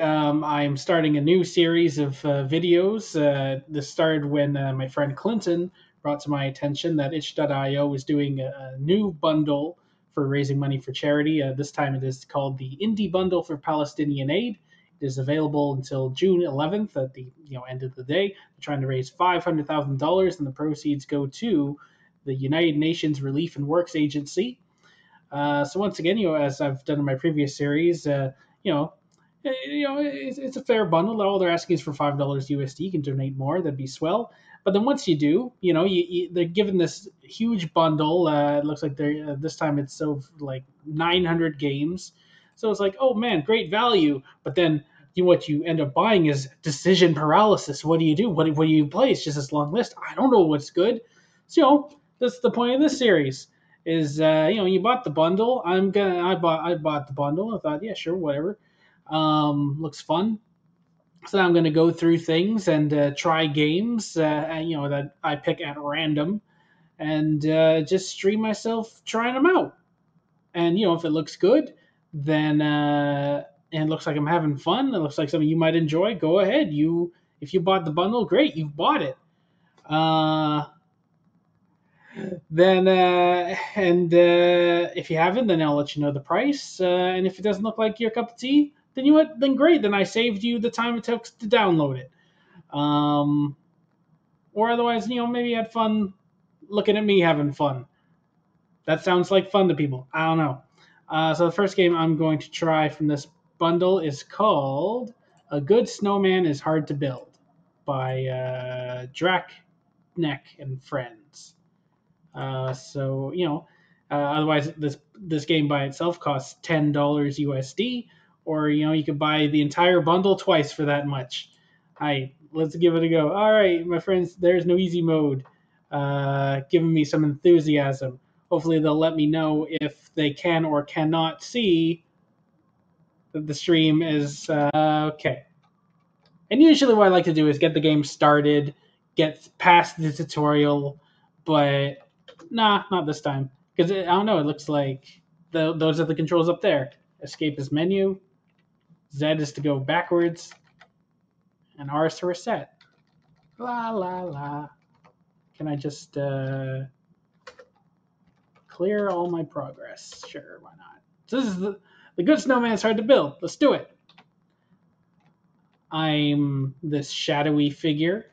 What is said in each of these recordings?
Um, I'm starting a new series of uh, videos. Uh, this started when uh, my friend Clinton brought to my attention that itch.io was doing a, a new bundle for raising money for charity. Uh, this time it is called the Indie Bundle for Palestinian Aid. It is available until June 11th at the you know end of the day. They're trying to raise $500,000 and the proceeds go to the United Nations Relief and Works Agency. Uh, so once again, you know, as I've done in my previous series, uh, you know, you know, it's, it's, a fair bundle. All they're asking is for five dollars USD. You can donate more. That'd be swell. But then once you do, you know, you, you, they're given this huge bundle. Uh, it looks like they're uh, this time it's so like 900 games. So it's like, oh man, great value. But then you, what you end up buying is decision paralysis. What do you do? What, what do you play? It's just this long list. I don't know what's good. So you know, that's the point of this series. Is uh, you know, you bought the bundle. I'm gonna. I bought. I bought the bundle. I thought, yeah, sure, whatever. Um, looks fun. So I'm going to go through things and uh, try games, uh, you know, that I pick at random, and uh, just stream myself trying them out. And you know, if it looks good, then uh, and it looks like I'm having fun, it looks like something you might enjoy. Go ahead. You, if you bought the bundle, great, you've bought it. Uh, then uh, and uh, if you haven't, then I'll let you know the price. Uh, and if it doesn't look like your cup of tea, then you what? Then great. Then I saved you the time it took to download it. Um, or otherwise, you know, maybe you had fun looking at me having fun. That sounds like fun to people. I don't know. Uh, so the first game I'm going to try from this bundle is called "A Good Snowman Is Hard to Build" by uh, Drac Neck and Friends. Uh, so you know, uh, otherwise this this game by itself costs ten dollars USD or you know you could buy the entire bundle twice for that much. I let's give it a go. All right, my friends, there's no easy mode. Uh, giving me some enthusiasm. Hopefully they'll let me know if they can or cannot see that the stream is uh, okay. And usually what I like to do is get the game started, get past the tutorial, but nah, not this time because I don't know. It looks like the, those are the controls up there. Escape is menu, Z is to go backwards, and R is to reset. La la la. Can I just uh, clear all my progress? Sure, why not? So this is the, the good snowman's hard to build. Let's do it. I'm this shadowy figure.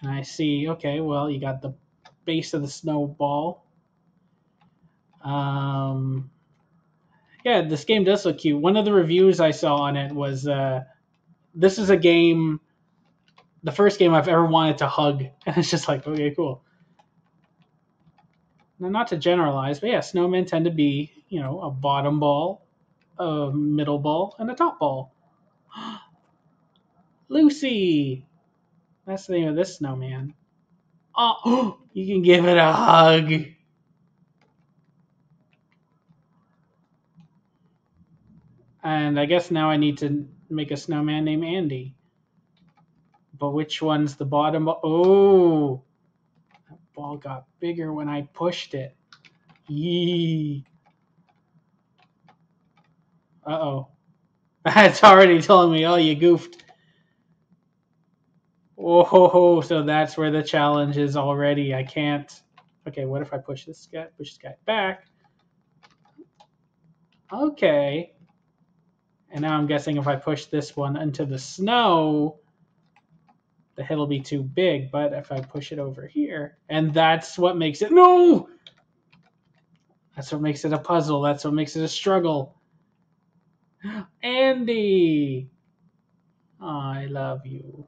And I see, okay, well, you got the base of the snowball. Um, yeah, this game does look cute. One of the reviews I saw on it was uh, this is a game, the first game I've ever wanted to hug. And it's just like, okay, cool. Now, not to generalize, but yeah, snowmen tend to be, you know, a bottom ball, a middle ball, and a top ball. Lucy! That's the name of this snowman. Oh, you can give it a hug. And I guess now I need to make a snowman named Andy. But which one's the bottom? Oh, that ball got bigger when I pushed it. Yee. Uh oh. That's already telling me, oh, you goofed. Oh, so that's where the challenge is already. I can't. Okay, what if I push this guy, push this guy back? Okay. And now I'm guessing if I push this one into the snow, the hit will be too big. But if I push it over here, and that's what makes it, no! That's what makes it a puzzle. That's what makes it a struggle. Andy! I love you.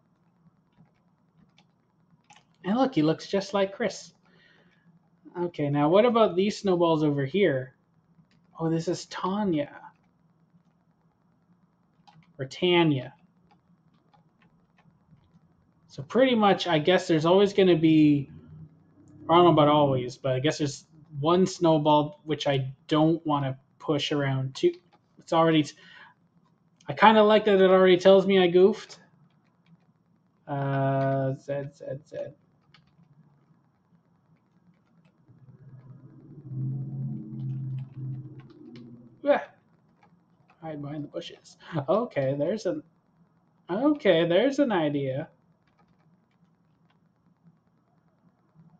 And look, he looks just like Chris. Okay, now what about these snowballs over here? Oh, this is Tanya or Tanya. So pretty much, I guess there's always going to be, I don't know about always, but I guess there's one snowball which I don't want to push around too. It's already, I kind of like that it already tells me I goofed. Uh, Z, Z, Z. Yeah. Hide behind the bushes. Okay, there's an okay, there's an idea.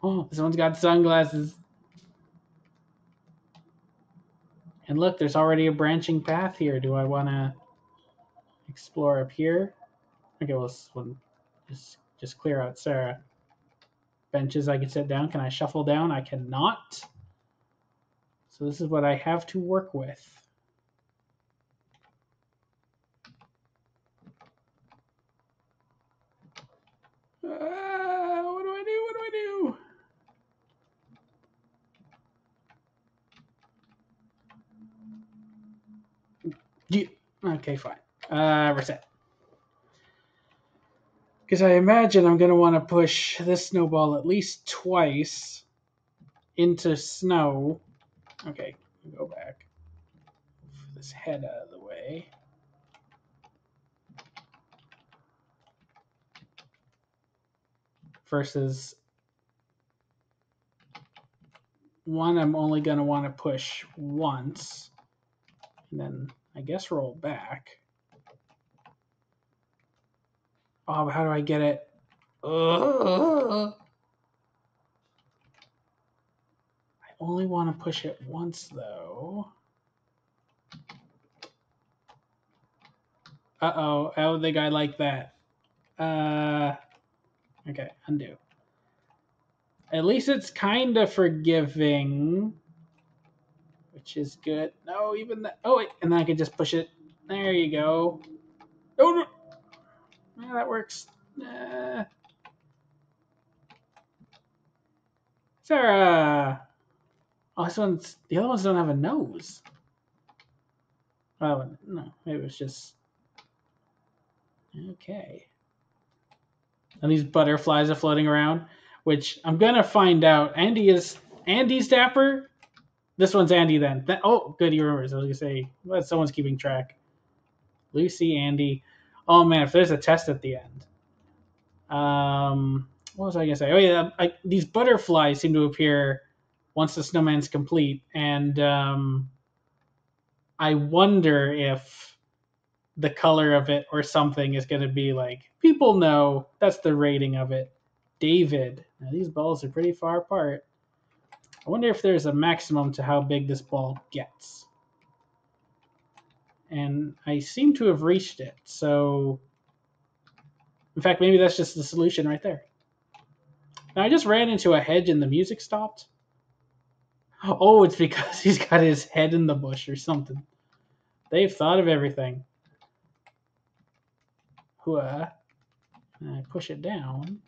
Oh, this one's got sunglasses. And look, there's already a branching path here. Do I want to explore up here? Okay, well, this one just just clear out Sarah. Benches I can sit down. Can I shuffle down? I cannot. So this is what I have to work with. Uh, what do I do? What do I do? You, okay, fine. Uh, reset. Because I imagine I'm going to want to push this snowball at least twice into snow. Okay, go back. Move this head out of the way. Versus one I'm only going to want to push once. And then I guess roll back. Oh, how do I get it? Ugh. I only want to push it once, though. Uh-oh, I don't think I like that. Uh, okay, undo. At least it's kind of forgiving, which is good. No, even that. Oh, wait, and then I can just push it. There you go. Oh, no. Yeah, that works. Uh, Sarah. Oh, this one's the other ones don't have a nose. Oh no, maybe it was just okay. And these butterflies are floating around, which I'm gonna find out. Andy is Andy's dapper. This one's Andy then. That, oh, good, he remembers. I was gonna say, well, someone's keeping track. Lucy, Andy. Oh man, if there's a test at the end. Um, what was I gonna say? Oh yeah, I, these butterflies seem to appear once the snowman's complete, and um, I wonder if the color of it or something is gonna be like people know that's the rating of it. David. Now these balls are pretty far apart. I wonder if there's a maximum to how big this ball gets and I seem to have reached it. So, in fact, maybe that's just the solution right there. Now, I just ran into a hedge and the music stopped. Oh, it's because he's got his head in the bush or something. They've thought of everything. Hua. And I push it down.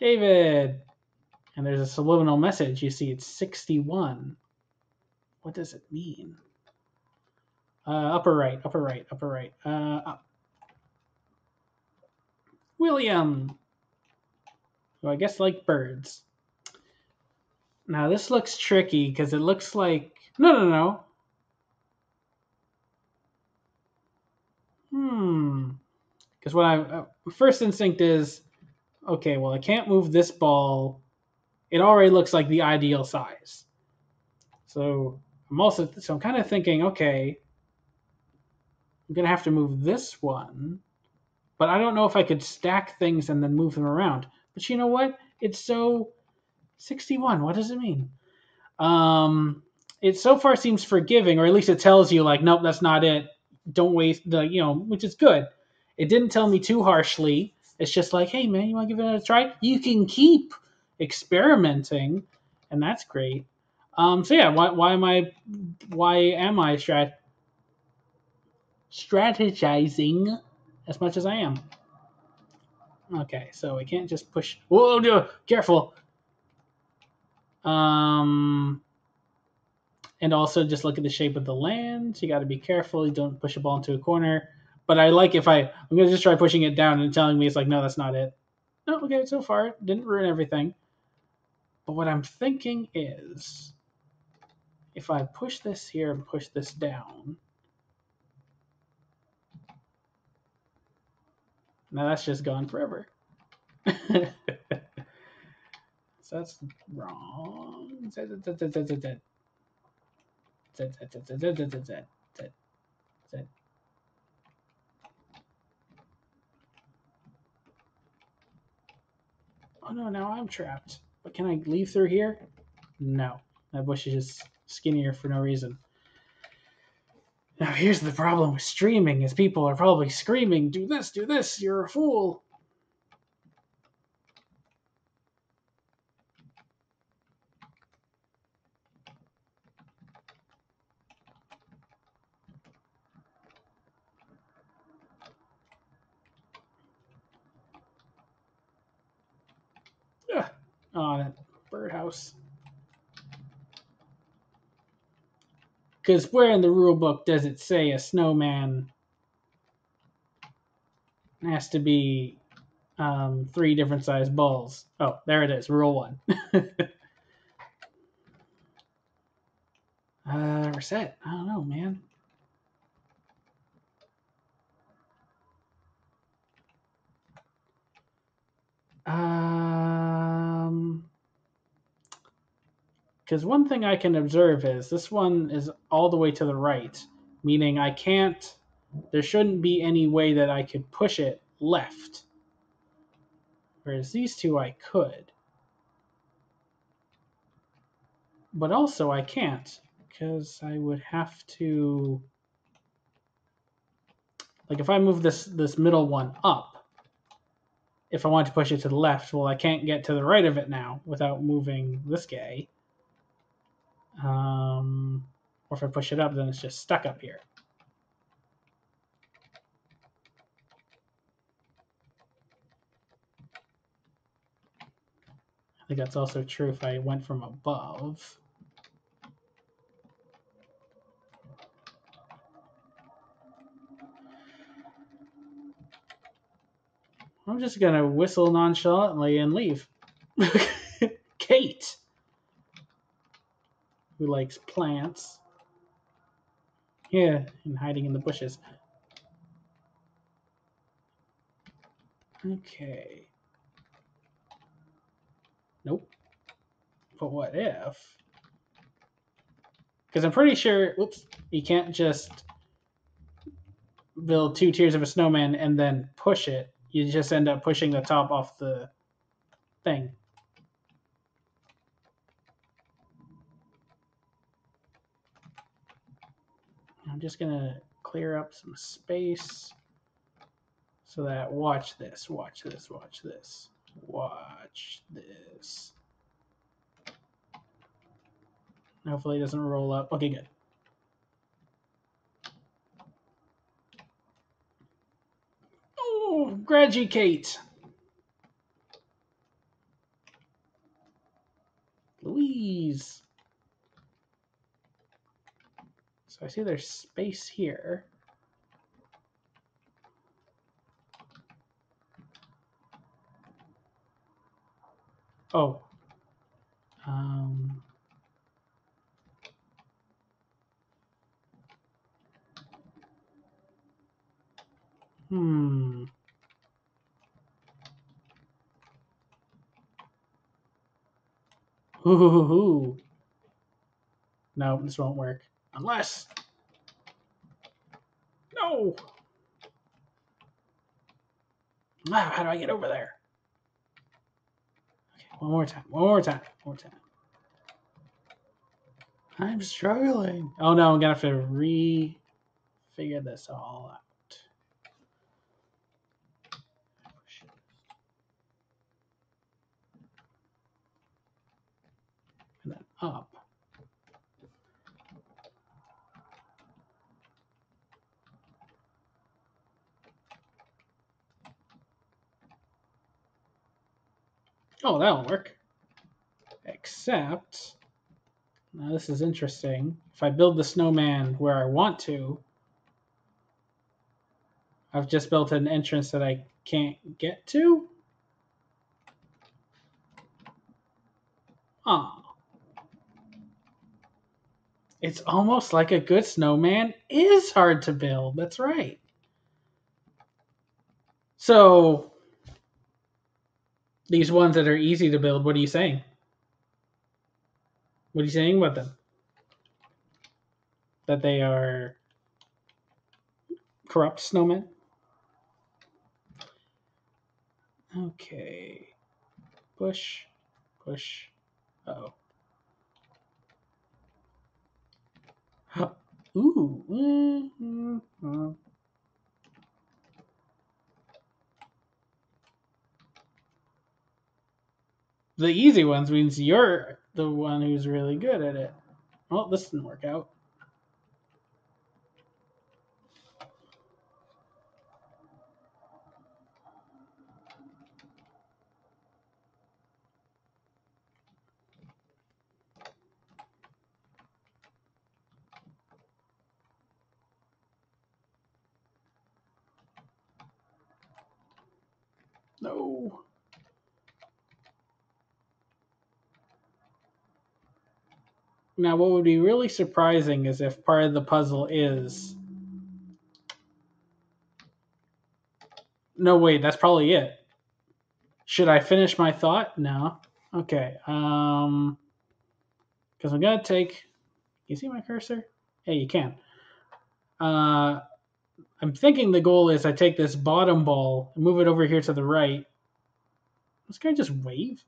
David! And there's a subliminal message. You see, it's 61. What does it mean? Uh, upper right, upper right, upper right. Uh, up. William. Well, I guess like birds. Now this looks tricky because it looks like no, no, no. Hmm. Because what I uh, first instinct is, okay, well I can't move this ball. It already looks like the ideal size. So I'm also so I'm kind of thinking, okay, I'm to have to move this one. But I don't know if I could stack things and then move them around. But you know what? It's so 61. What does it mean? Um, it so far seems forgiving, or at least it tells you like, nope, that's not it. Don't waste the, you know, which is good. It didn't tell me too harshly. It's just like, hey man, you want to give it a try? You can keep experimenting, and that's great. Um, so yeah, why, why am I, why am I strat strategizing as much as I am. Okay, so I can't just push. Whoa, no, careful. Um, and also just look at the shape of the land. You got to be careful. You don't push a ball into a corner. But I like if I, I'm gonna just try pushing it down and telling me it's like, no, that's not it. No, okay, so far didn't ruin everything. But what I'm thinking is, if I push this here and push this down, now that's just gone forever. so that's wrong. Oh no, now I'm trapped. But can I leave through here? No. That bush is just skinnier for no reason. Now here's the problem with streaming is people are probably screaming, do this, do this, you're a fool. Oh, birdhouse. Because where in the rule book does it say a snowman has to be um, three different size balls? Oh, there it is, rule one. uh, reset. I don't know, man. Because one thing I can observe is this one is all the way to the right, meaning I can't. There shouldn't be any way that I could push it left. Whereas these two I could. But also I can't, because I would have to like if I move this this middle one up, if I want to push it to the left, well, I can't get to the right of it now without moving this guy. Um, or if I push it up, then it's just stuck up here. I think that's also true if I went from above. I'm just gonna whistle nonchalantly and leave. Kate, likes plants. Yeah, and hiding in the bushes. Okay. Nope. But what if? Because I'm pretty sure, whoops, you can't just build two tiers of a snowman and then push it you just end up pushing the top off the thing. I'm just going to clear up some space so that watch this, watch this, watch this, watch this. Hopefully it doesn't roll up. Okay, good. Graduate. Louise. So I see there's space here. Oh. Um, hmm. Ooh. No, this won't work. Unless. No! Ah, how do I get over there? Okay, one more time. One more time. One more time. I'm struggling. Oh no, I'm gonna have to re-figure this all out. up. Oh, that'll work. Except, now this is interesting. If I build the snowman where I want to, I've just built an entrance that I can't get to. Ah. It's almost like a good snowman is hard to build. That's right. So, these ones that are easy to build, what are you saying? What are you saying about them? That they are corrupt snowmen? Okay. Push, push. Uh oh. Ooh. mm, mm, The easy ones means you're the one who's really good at it. Well, this didn't work out. No. Now, what would be really surprising is if part of the puzzle is. No, wait, that's probably it. Should I finish my thought? No. Okay. Um, because I'm gonna take. You see my cursor? Hey, you can. Uh, I'm thinking the goal is I take this bottom ball and move it over here to the right. This guy just wave?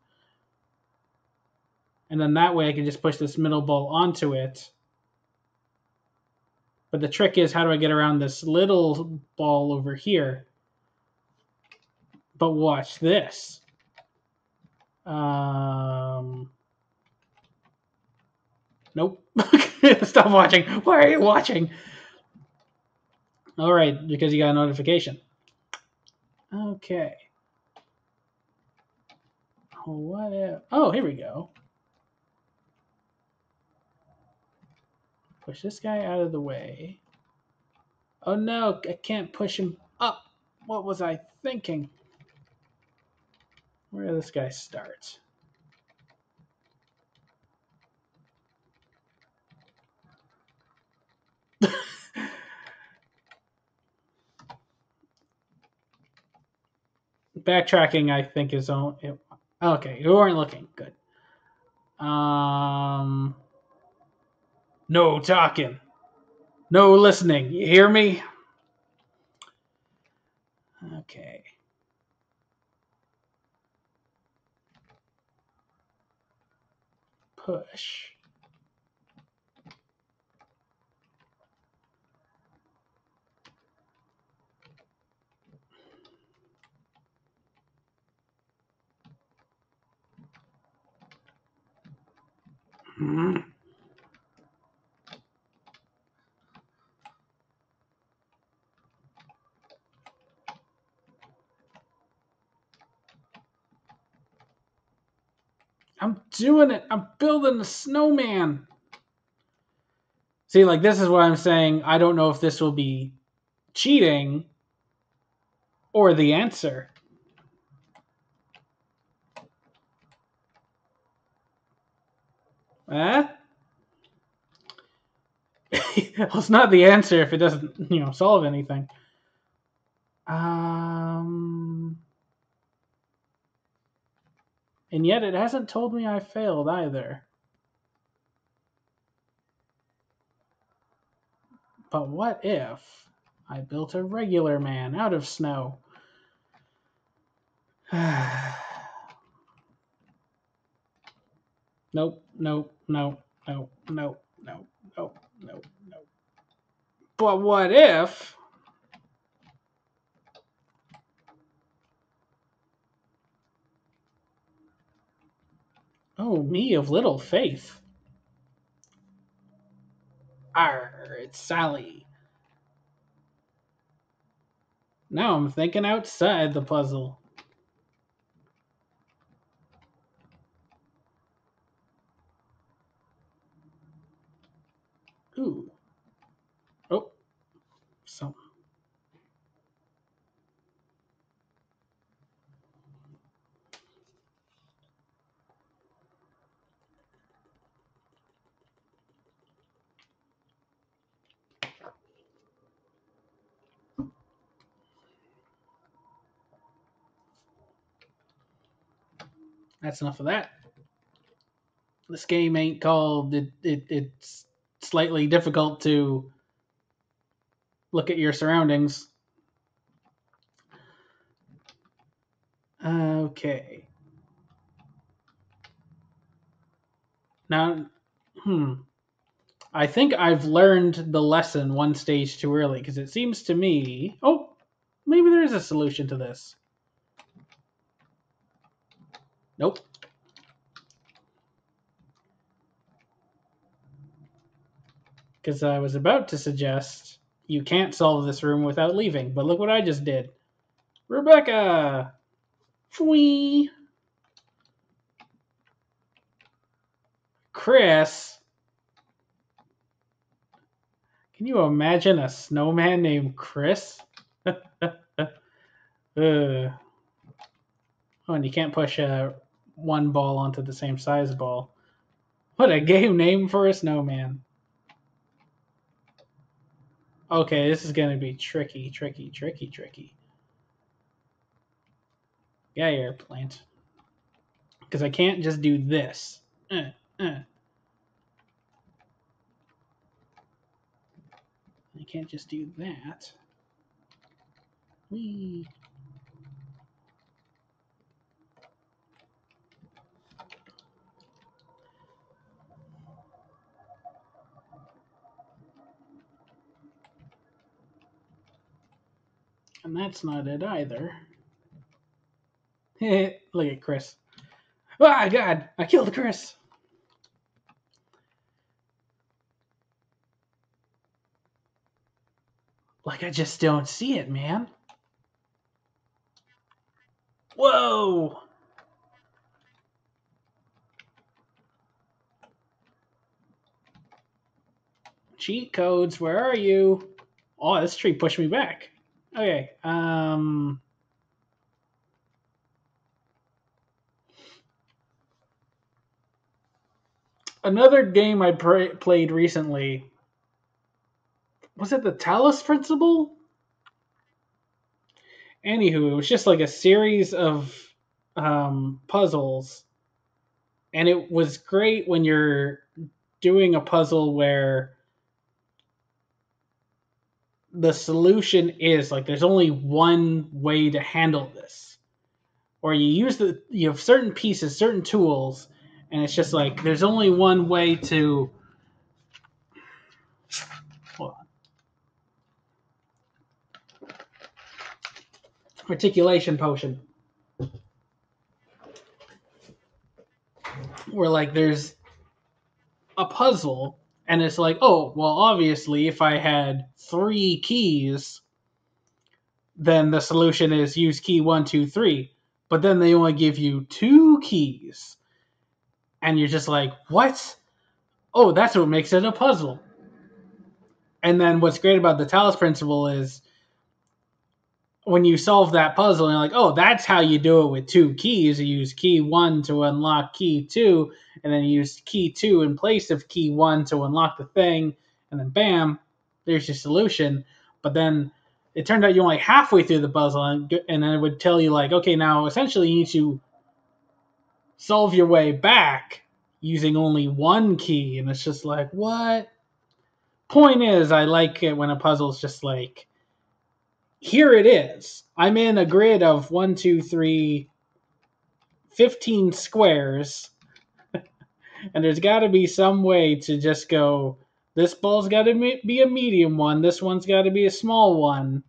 And then that way I can just push this middle ball onto it. But the trick is how do I get around this little ball over here? But watch this. Um, nope. Stop watching. Why are you watching? All right, because you got a notification. Okay. What oh, here we go. Push this guy out of the way. Oh no, I can't push him up. What was I thinking? Where does this guy start? backtracking, I think is on. Okay, you weren't looking good. Um, no talking, no listening. You hear me? Okay. Push. Mm-hmm. I'm doing it. I'm building a snowman. See, like this is what I'm saying. I don't know if this will be cheating or the answer. Eh? well, it's not the answer if it doesn't, you know, solve anything. Um, and yet it hasn't told me I failed either. But what if I built a regular man out of snow? Nope, nope, nope, nope, nope, nope, nope, nope, nope. But what if Oh, me of little faith. Arr, it's Sally. Now I'm thinking outside the puzzle. Ooh. Oh. Something. That's enough of that. This game ain't called it, it it's slightly difficult to look at your surroundings. Okay. Now, hmm. I think I've learned the lesson one stage too early because it seems to me. Oh, maybe there is a solution to this. Nope. Because I was about to suggest you can't solve this room without leaving, but look what I just did. Rebecca! Fwee! Chris! Can you imagine a snowman named Chris? uh. Oh, and you can't push a one ball onto the same size ball. What a game name for a snowman. Okay, this is going to be tricky, tricky, tricky, tricky. Yeah, air plant. Because I can't just do this. Uh, uh. I can't just do that. Whee. And that's not it either. Look at Chris. Ah, God, I killed Chris. Like, I just don't see it, man. Whoa! Cheat codes, where are you? Oh, this tree pushed me back. Okay. Um. Another game I played recently was it the Talos Principle? Anywho, it was just like a series of um, puzzles, and it was great when you're doing a puzzle where the solution is like there's only one way to handle this. Or you use the you have certain pieces certain tools and it's just like there's only one way to articulation potion. Where like there's a puzzle and it's like, oh, well, obviously, if I had three keys, then the solution is use key one, two, three. But then they only give you two keys. And you're just like, what? Oh, that's what makes it a puzzle. And then what's great about the Talos principle is when you solve that puzzle, and you're like, oh, that's how you do it with two keys. You use key one to unlock key two, and then you use key two in place of key one to unlock the thing, and then bam, there's your solution. But then it turned out you're only halfway through the puzzle, and, and then it would tell you, like, okay, now essentially you need to solve your way back using only one key. And it's just like, what? Point is, I like it when a puzzle's just like, here it is. I'm in a grid of one, two, three, 15 squares. and there's got to be some way to just go, this ball's got to be a medium one, this one's got to be a small one.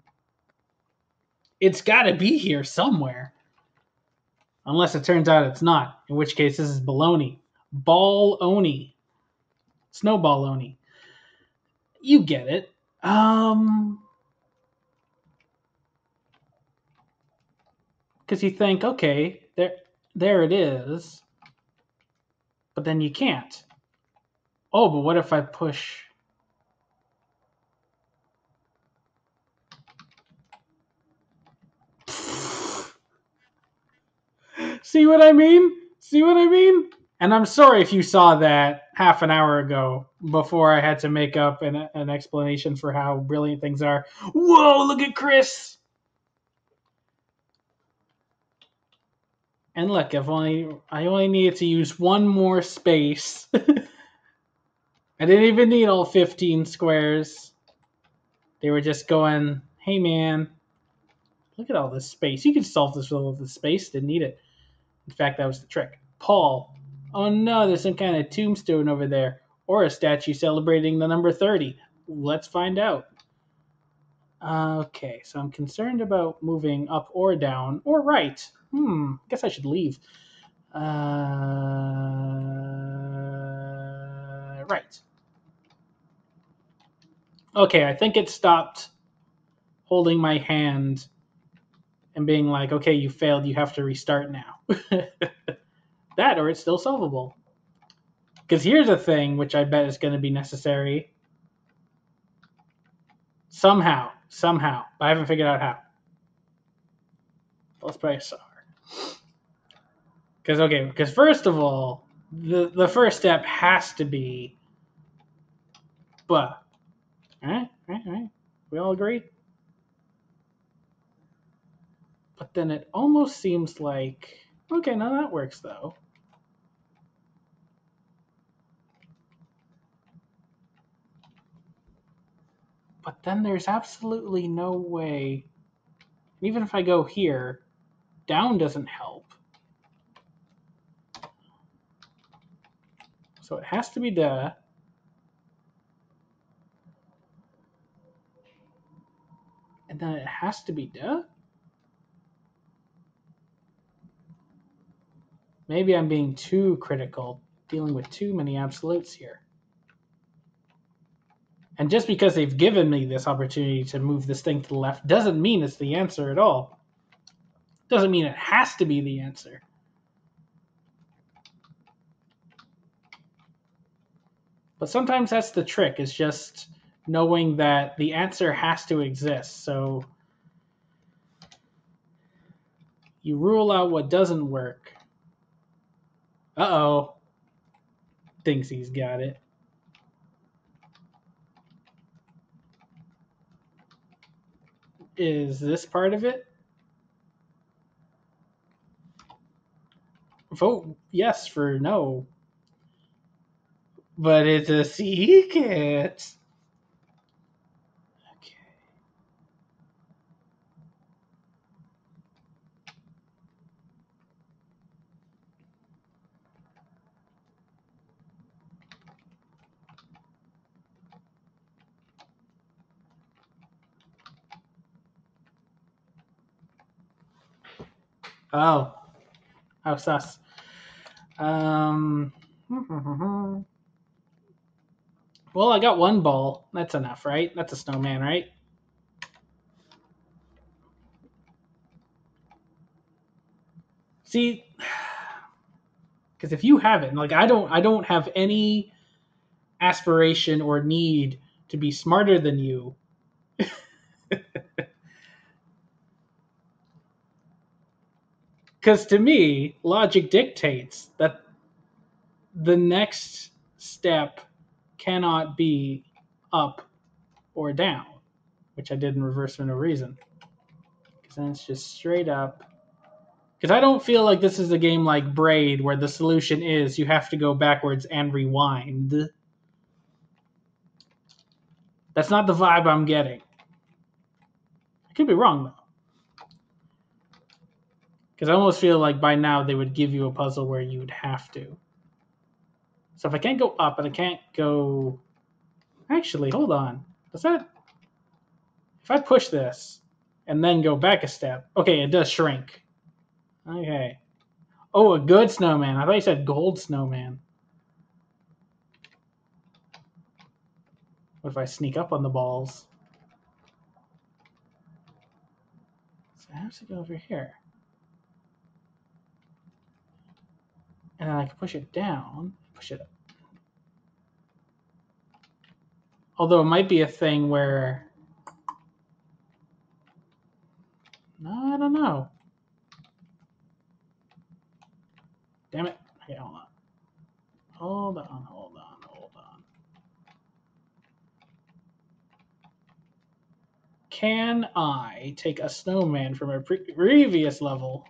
It's got to be here somewhere. Unless it turns out it's not, in which case this is baloney. Ball oni. Snowball oni. You get it. Um, because you think, okay, there, there it is, but then you can't. Oh, but what if I push? See what I mean? See what I mean? And I'm sorry if you saw that half an hour ago before I had to make up an, an explanation for how brilliant things are. Whoa, look at Chris! And look, I've only I only needed to use one more space. I didn't even need all 15 squares. They were just going, hey man, look at all this space. You could solve this with all this space, didn't need it. In fact, that was the trick. Paul, Oh no, there's some kind of tombstone over there, or a statue celebrating the number 30. Let's find out. Okay, so I'm concerned about moving up or down or right. Hmm, I guess I should leave. Uh, right. Okay, I think it stopped holding my hand and being like, okay, you failed, you have to restart now. that, or it's still solvable. Because here's a thing which I bet is going to be necessary. Somehow, somehow, but I haven't figured out how. Let's play a star. Because okay, because first of all, the the first step has to be, but, all right, all right, all right. We all agree. But then it almost seems like okay, now that works though. But then there's absolutely no way, even if I go here, down doesn't help. So it has to be da. And then it has to be da. Maybe I'm being too critical, dealing with too many absolutes here. And just because they've given me this opportunity to move this thing to the left doesn't mean it's the answer at all. Doesn't mean it has to be the answer. But sometimes that's the trick, is just knowing that the answer has to exist. So you rule out what doesn't work. Uh oh. Thinks he's got it. Is this part of it? Vote yes for no. But it's a secret. Oh. How sus. Um. Well, I got one ball. That's enough, right? That's a snowman, right? See, because if you haven't, like I don't, I don't have any aspiration or need to be smarter than you. Because to me, logic dictates that the next step cannot be up or down, which I did in reverse for no reason. Because then it's just straight up. Because I don't feel like this is a game like Braid where the solution is you have to go backwards and rewind. That's not the vibe I'm getting. I could be wrong though. Because I almost feel like by now they would give you a puzzle where you would have to. So if I can't go up and I can't go... Actually, hold on. Does that... If I push this and then go back a step... Okay, it does shrink. Okay. Oh, a good snowman. I thought you said gold snowman. What if I sneak up on the balls? So I have to go over here. And then I can push it down push it up. Although it might be a thing where. I don't know. Damn it. Okay, hold on. Hold on, hold on, hold on. Can I take a snowman from a pre previous level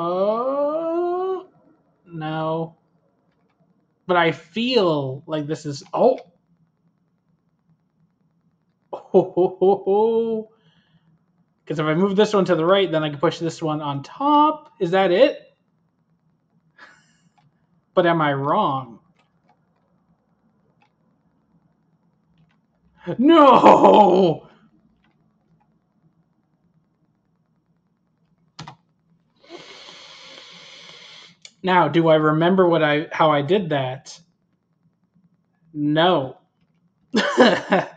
Oh no. but I feel like this is oh. Oh, ho, ho, ho. Because if I move this one to the right, then I can push this one on top. Is that it? But am I wrong? No! Now, do I remember what I how I did that? No. okay.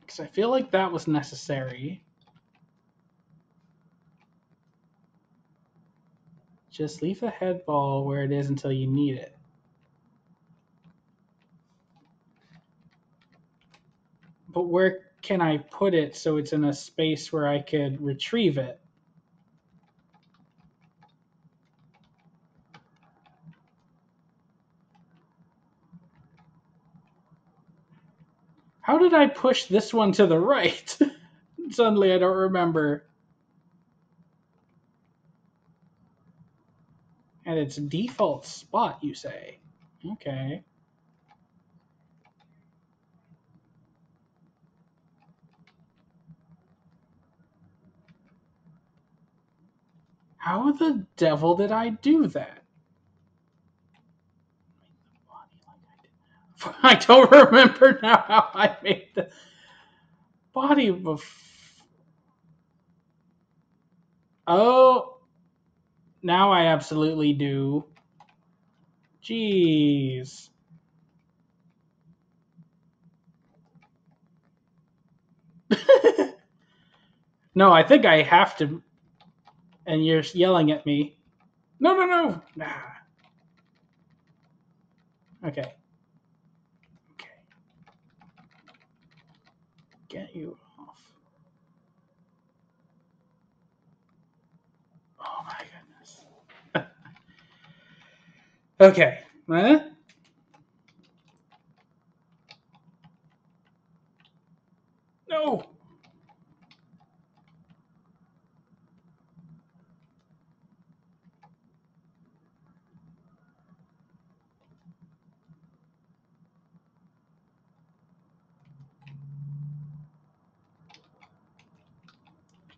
Because I feel like that was necessary. Just leave the head ball where it is until you need it. But where can I put it so it's in a space where I could retrieve it? How did I push this one to the right? Suddenly I don't remember. At its default spot, you say? Okay. How the devil did I do that? I don't remember now how I made the body of. Oh, now I absolutely do. Jeez. no, I think I have to and you're yelling at me. No, no, no. Nah. Okay. Okay. Get you off. Oh my goodness. okay. Huh? No.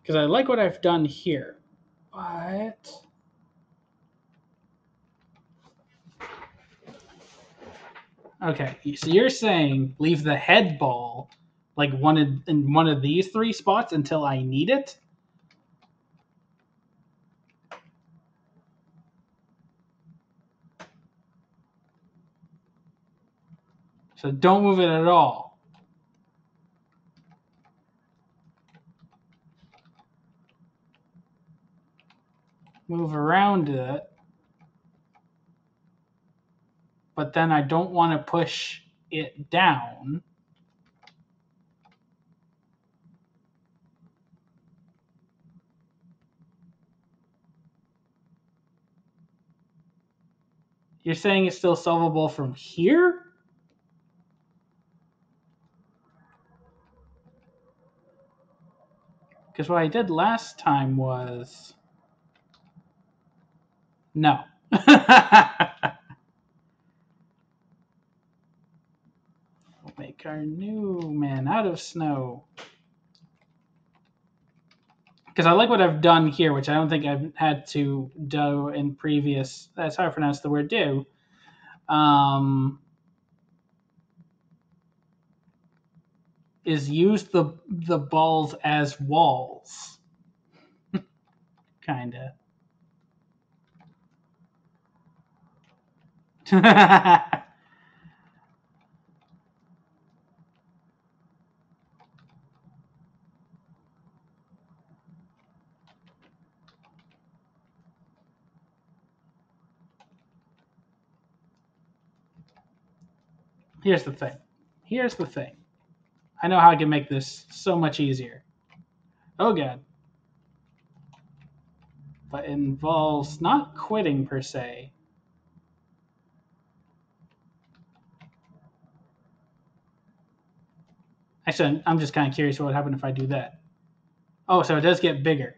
Because I like what I've done here. But okay, so you're saying leave the head ball like one in one of these three spots until I need it. So don't move it at all. Move around it. But then I don't want to push it down. You're saying it's still solvable from here? Because what I did last time was... No. we'll make our new man out of snow. Because I like what I've done here, which I don't think I've had to do in previous. That's how I pronounce the word do. Um, is use the the balls as walls. Kinda. Here's the thing. Here's the thing. I know how I can make this so much easier. Oh god. But it involves not quitting per se, Actually, I'm just kind of curious what would happen if I do that. Oh, so it does get bigger.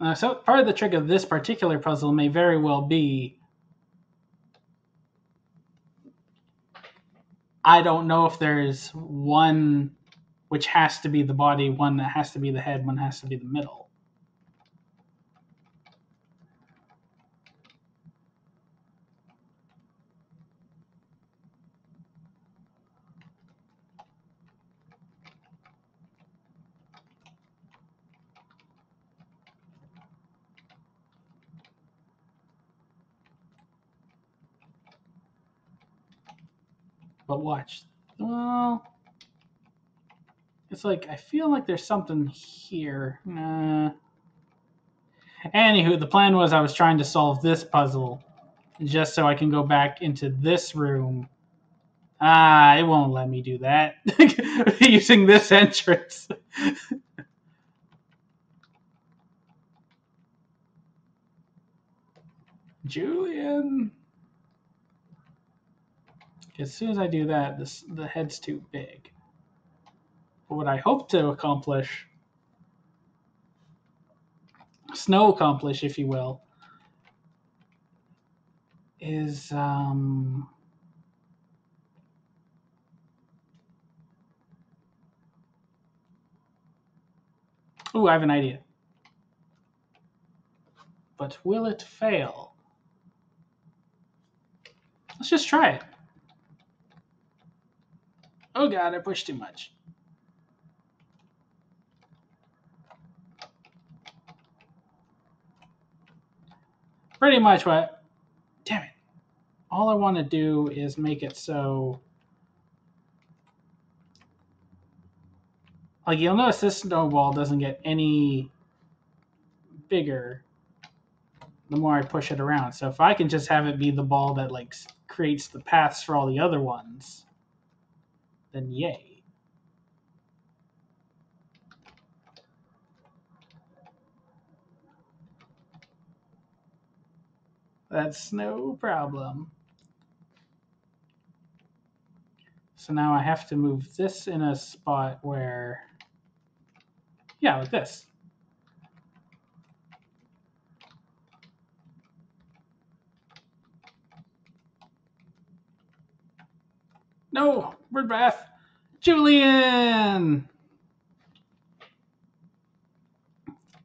Uh, so part of the trick of this particular puzzle may very well be I don't know if there's one which has to be the body, one that has to be the head, one has to be the middle. Watch. Well, it's like I feel like there's something here. Uh, anywho, the plan was I was trying to solve this puzzle just so I can go back into this room. Ah, it won't let me do that using this entrance. Julian. As soon as I do that, this, the head's too big. But what I hope to accomplish, snow accomplish, if you will, is um, Ooh, I have an idea. But will it fail? Let's just try it. Oh god, I pushed too much. Pretty much what... Damn it. All I want to do is make it so... Like, you'll notice this snowball doesn't get any bigger the more I push it around. So if I can just have it be the ball that, like, creates the paths for all the other ones then yay. That's no problem. So now I have to move this in a spot where, yeah, like this. No, bird bath. Julian!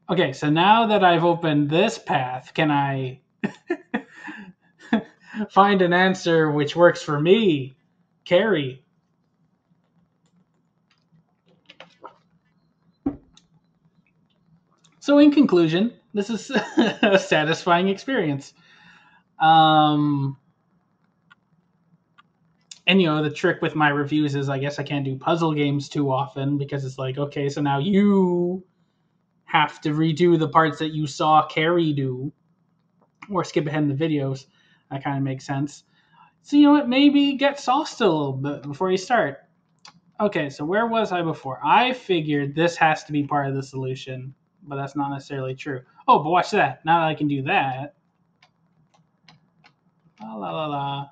Okay, so now that I've opened this path, can I find an answer which works for me? Carrie. So, in conclusion, this is a satisfying experience. Um, and you know the trick with my reviews is i guess i can't do puzzle games too often because it's like okay so now you have to redo the parts that you saw carrie do or skip ahead in the videos. That kind of makes sense. So you know what? Maybe get sauced a little bit before you start. Okay so where was i before? I figured this has to be part of the solution but that's not necessarily true. Oh but watch that. Now that i can do that. La la la la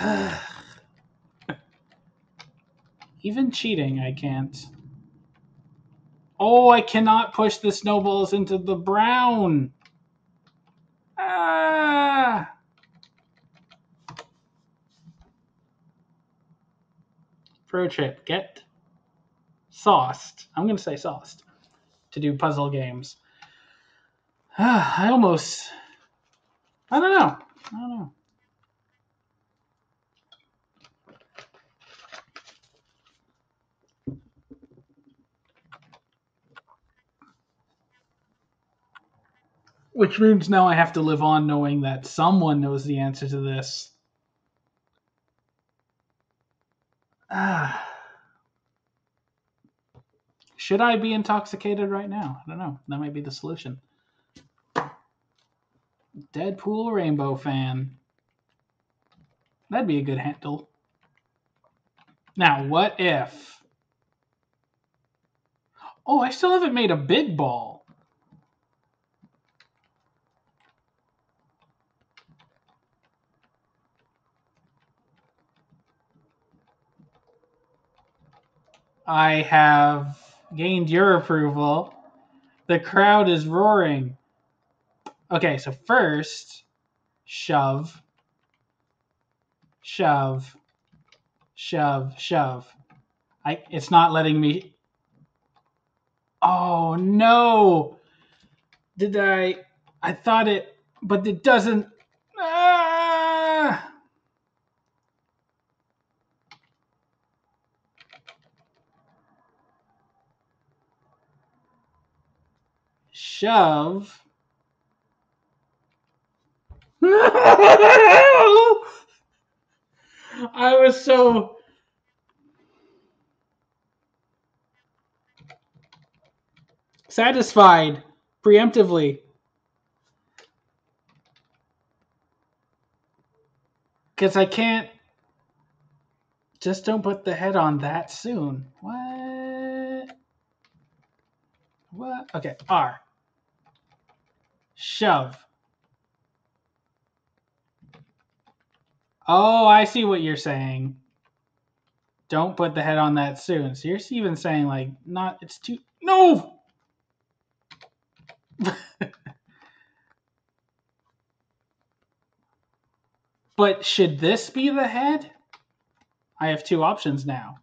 Even cheating, I can't. Oh, I cannot push the snowballs into the brown. Ah! Pro tip, get sauced. I'm going to say sauced to do puzzle games. Ah, I almost, I don't know. I don't know. Which means now I have to live on knowing that someone knows the answer to this. Ah. Should I be intoxicated right now? I don't know. That might be the solution. Deadpool Rainbow fan. That'd be a good handle. Now, what if... Oh, I still haven't made a big ball. I have gained your approval. The crowd is roaring. Okay, so first, shove, shove, shove, shove. I it's not letting me. Oh no! Did I? I thought it, but it doesn't. Ah! Shove. I was so satisfied preemptively. Because I can't. Just don't put the head on that soon. What? What? Okay, R. Shove. Oh, I see what you're saying. Don't put the head on that soon. So you're even saying like not it's too no. but should this be the head? I have two options now.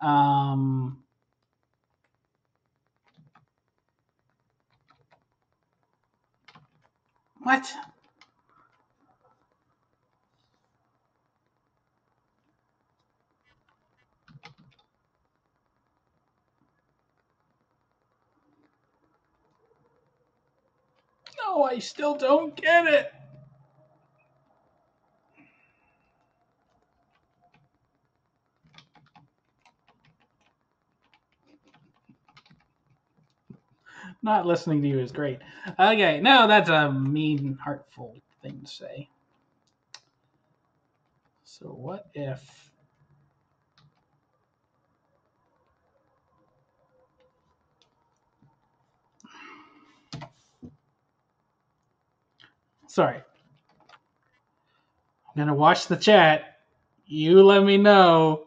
Um What? No, I still don't get it. Not listening to you is great. Okay, no, that's a mean, heartful thing to say. So, what if. Sorry. I'm going to watch the chat. You let me know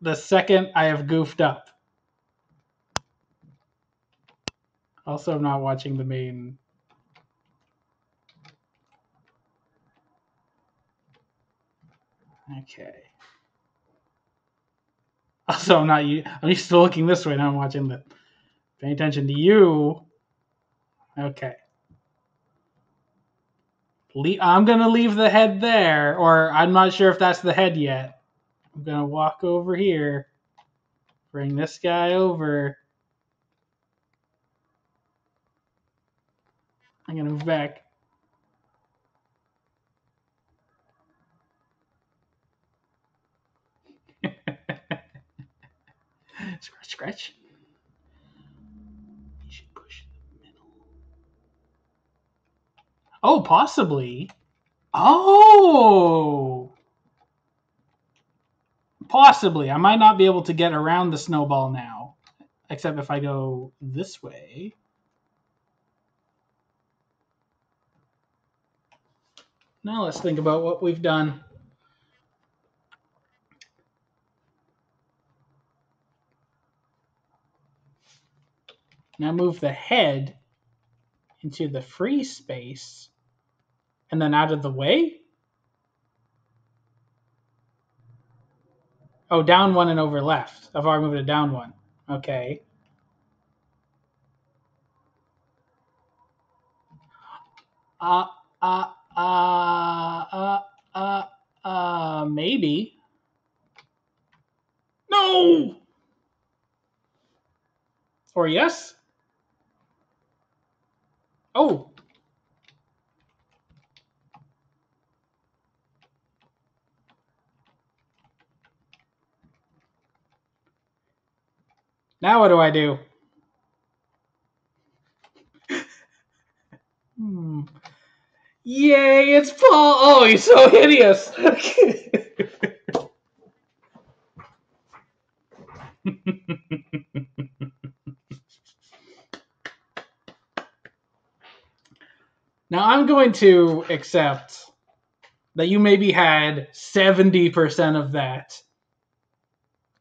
the second I have goofed up. Also, I'm not watching the main. Okay. Also, I'm not. You I'm used to looking this way. Now I'm watching the. Paying attention to you. Okay. I'm gonna leave the head there, or I'm not sure if that's the head yet. I'm gonna walk over here, bring this guy over. I'm gonna move back. scratch, scratch. You should push the middle. Oh, possibly. Oh! Possibly. I might not be able to get around the snowball now. Except if I go this way. Now let's think about what we've done. Now move the head into the free space and then out of the way. Oh, down one and over left. I've already moved it down one. Okay. Uh, uh, uh, uh, uh, uh, maybe. No! Or yes? Oh! Now what do I do? Yay, it's Paul. Oh, he's so hideous. now I'm going to accept that you maybe had 70% of that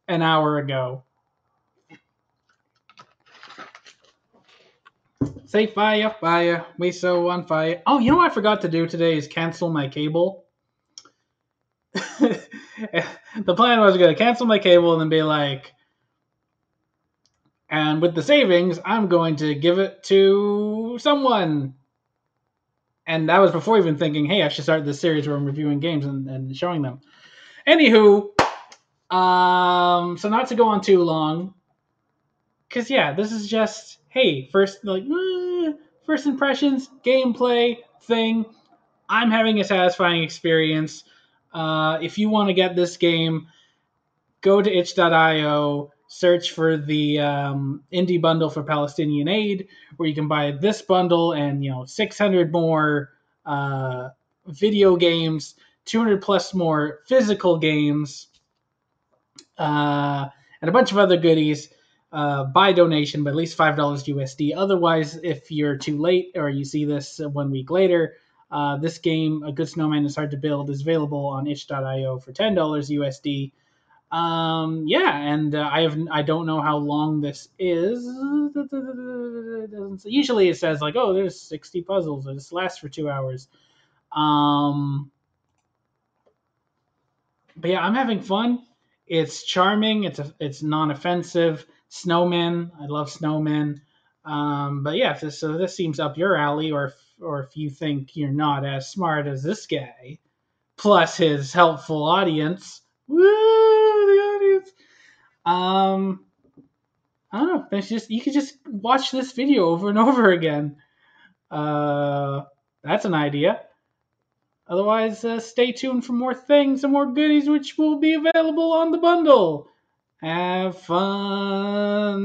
an hour ago. Say fire, fire, we so on fire. Oh, you know what I forgot to do today is cancel my cable. the plan was going to cancel my cable and then be like, and with the savings, I'm going to give it to someone. And that was before even thinking, hey, I should start this series where I'm reviewing games and, and showing them. Anywho, um, so not to go on too long, because yeah, this is just hey, first like uh, first impressions, gameplay thing. I'm having a satisfying experience. Uh, if you want to get this game, go to itch.io, search for the um, indie bundle for Palestinian Aid, where you can buy this bundle and you know 600 more uh, video games, 200 plus more physical games, uh, and a bunch of other goodies uh, by donation, but at least five dollars USD. Otherwise, if you're too late or you see this one week later, uh, this game, A Good Snowman is Hard to Build, is available on itch.io for ten dollars USD. Um, yeah, and uh, I have I don't know how long this is. Usually it says like, oh, there's sixty puzzles. This lasts for two hours. Um, but yeah, I'm having fun. It's charming. It's a, it's non-offensive. Snowmen. I love snowmen. Um, but yeah, this, so this seems up your alley, or if, or if you think you're not as smart as this guy, plus his helpful audience. Woo, the audience. Um, I don't know. It's just you could just watch this video over and over again. Uh, that's an idea. Otherwise, uh, stay tuned for more things and more goodies, which will be available on the bundle have fun.